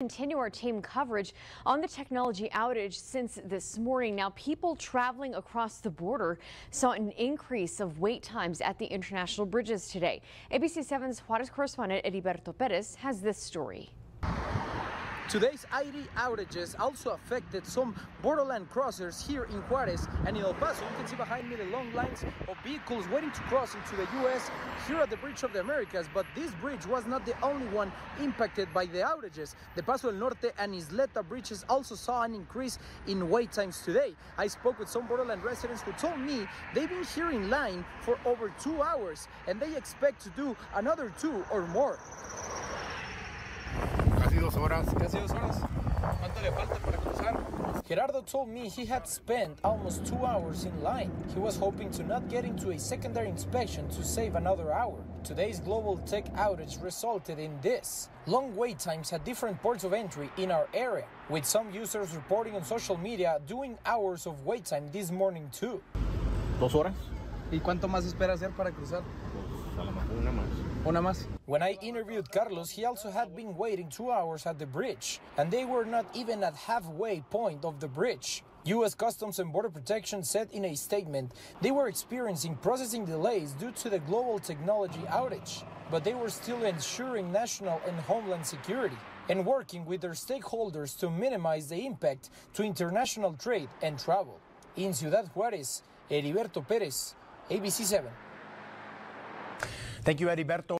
Continue our team coverage on the technology outage since this morning. Now, people traveling across the border saw an increase of wait times at the international bridges today. ABC 7's Juarez correspondent Heriberto Perez has this story. Today's IT outages also affected some borderland crossers here in Juarez and in El Paso. You can see behind me the long lines of vehicles waiting to cross into the U.S. here at the Bridge of the Americas. But this bridge was not the only one impacted by the outages. The Paso del Norte and Ysleta bridges also saw an increase in wait times today. I spoke with some borderland residents who told me they've been here in line for over two hours and they expect to do another two or more. Casi dos horas. Casi dos horas. ¿Cuánto le falta para cruzar? Gerardo told me he had spent almost two hours in line. He was hoping to not get into a secondary inspection to save another hour. Today's global tech outage resulted in this. Long wait times at different ports of entry in our area, with some users reporting on social media doing hours of wait time this morning too. Dos horas. ¿Y cuánto más espera hacer para cruzar? When I interviewed Carlos, he also had been waiting two hours at the bridge, and they were not even at halfway point of the bridge. U.S. Customs and Border Protection said in a statement they were experiencing processing delays due to the global technology outage, but they were still ensuring national and homeland security and working with their stakeholders to minimize the impact to international trade and travel. In Ciudad Juárez, Heriberto Pérez, ABC 7. Thank you, Heriberto.